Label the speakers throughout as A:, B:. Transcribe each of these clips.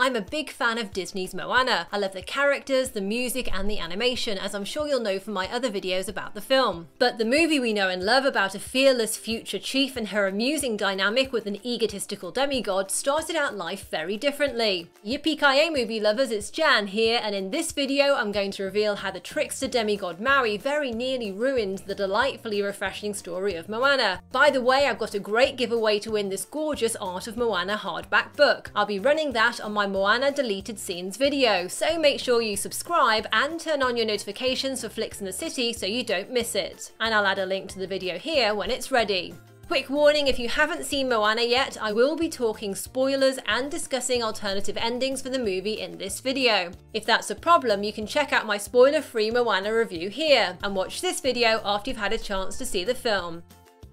A: I'm a big fan of Disney's Moana. I love the characters, the music, and the animation, as I'm sure you'll know from my other videos about the film. But the movie we know and love about a fearless future chief and her amusing dynamic with an egotistical demigod started out life very differently. Yippee-ki-yay movie lovers, it's Jan here, and in this video I'm going to reveal how the trickster demigod Maui very nearly ruined the delightfully refreshing story of Moana. By the way, I've got a great giveaway to win this gorgeous Art of Moana hardback book. I'll be running that on my Moana deleted scenes video, so make sure you subscribe and turn on your notifications for Flicks and the City so you don't miss it. And I'll add a link to the video here when it's ready. Quick warning, if you haven't seen Moana yet, I will be talking spoilers and discussing alternative endings for the movie in this video. If that's a problem, you can check out my spoiler-free Moana review here, and watch this video after you've had a chance to see the film.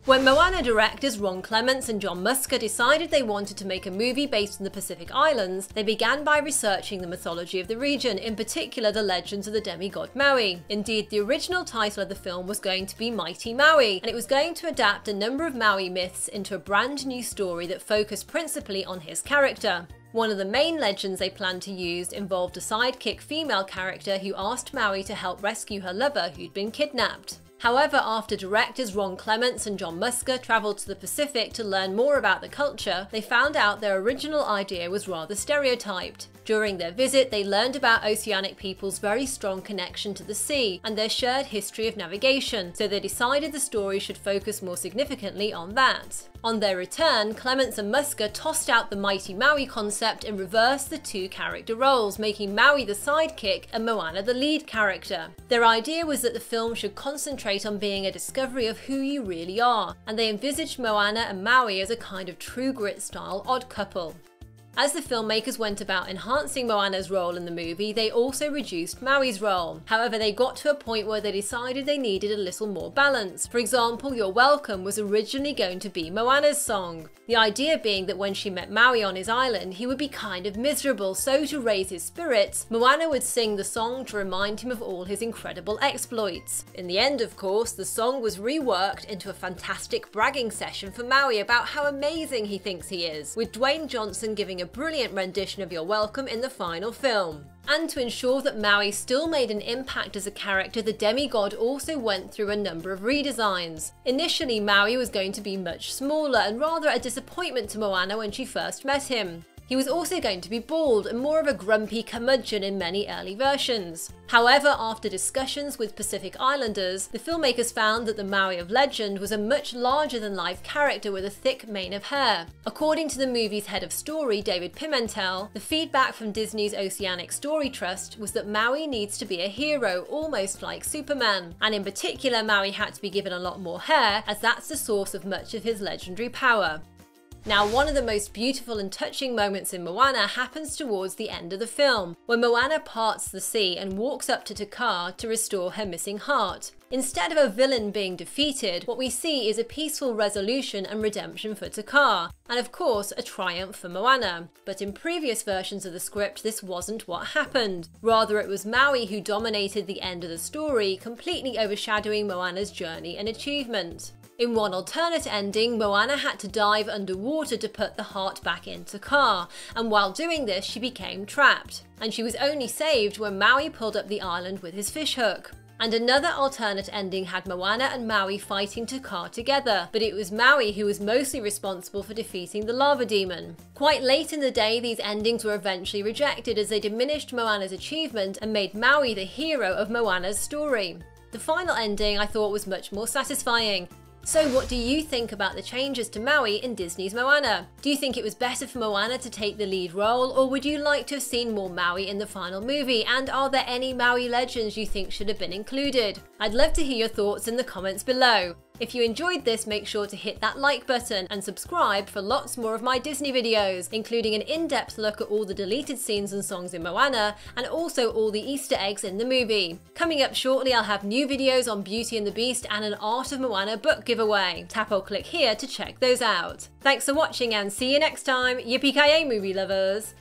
A: When Moana directors Ron Clements and John Musker decided they wanted to make a movie based on the Pacific Islands, they began by researching the mythology of the region, in particular the legends of the demigod Maui. Indeed, the original title of the film was going to be Mighty Maui, and it was going to adapt a number of Maui myths into a brand new story that focused principally on his character. One of the main legends they planned to use involved a sidekick female character who asked Maui to help rescue her lover who'd been kidnapped. However, after directors Ron Clements and John Musker travelled to the Pacific to learn more about the culture, they found out their original idea was rather stereotyped. During their visit, they learned about oceanic people's very strong connection to the sea and their shared history of navigation, so they decided the story should focus more significantly on that. On their return, Clements and Musker tossed out the Mighty Maui concept and reversed the two character roles, making Maui the sidekick and Moana the lead character. Their idea was that the film should concentrate on being a discovery of who you really are, and they envisaged Moana and Maui as a kind of true grit style odd couple. As the filmmakers went about enhancing Moana's role in the movie, they also reduced Maui's role. However, they got to a point where they decided they needed a little more balance. For example, You're Welcome was originally going to be Moana's song. The idea being that when she met Maui on his island, he would be kind of miserable, so to raise his spirits, Moana would sing the song to remind him of all his incredible exploits. In the end, of course, the song was reworked into a fantastic bragging session for Maui about how amazing he thinks he is, with Dwayne Johnson giving a brilliant rendition of You're Welcome in the final film. And to ensure that Maui still made an impact as a character, the demigod also went through a number of redesigns. Initially, Maui was going to be much smaller and rather a disappointment to Moana when she first met him. He was also going to be bald and more of a grumpy curmudgeon in many early versions. However, after discussions with Pacific Islanders, the filmmakers found that the Maui of legend was a much larger than life character with a thick mane of hair. According to the movie's head of story, David Pimentel, the feedback from Disney's Oceanic Story Trust was that Maui needs to be a hero, almost like Superman. And in particular, Maui had to be given a lot more hair, as that's the source of much of his legendary power. Now, one of the most beautiful and touching moments in Moana happens towards the end of the film, when Moana parts the sea and walks up to Kā to restore her missing heart. Instead of a villain being defeated, what we see is a peaceful resolution and redemption for Kā, and of course a triumph for Moana. But in previous versions of the script, this wasn't what happened. Rather, it was Maui who dominated the end of the story, completely overshadowing Moana's journey and achievement. In one alternate ending, Moana had to dive underwater to put the heart back into Ka, and while doing this, she became trapped. And she was only saved when Maui pulled up the island with his fishhook. And another alternate ending had Moana and Maui fighting Kā together, but it was Maui who was mostly responsible for defeating the lava demon. Quite late in the day, these endings were eventually rejected as they diminished Moana's achievement and made Maui the hero of Moana's story. The final ending I thought was much more satisfying, so what do you think about the changes to Maui in Disney's Moana? Do you think it was better for Moana to take the lead role or would you like to have seen more Maui in the final movie and are there any Maui legends you think should have been included? I'd love to hear your thoughts in the comments below. If you enjoyed this, make sure to hit that like button and subscribe for lots more of my Disney videos, including an in-depth look at all the deleted scenes and songs in Moana, and also all the Easter eggs in the movie. Coming up shortly, I'll have new videos on Beauty and the Beast and an Art of Moana book giveaway. Tap or click here to check those out. Thanks for watching and see you next time, yippee ki movie lovers!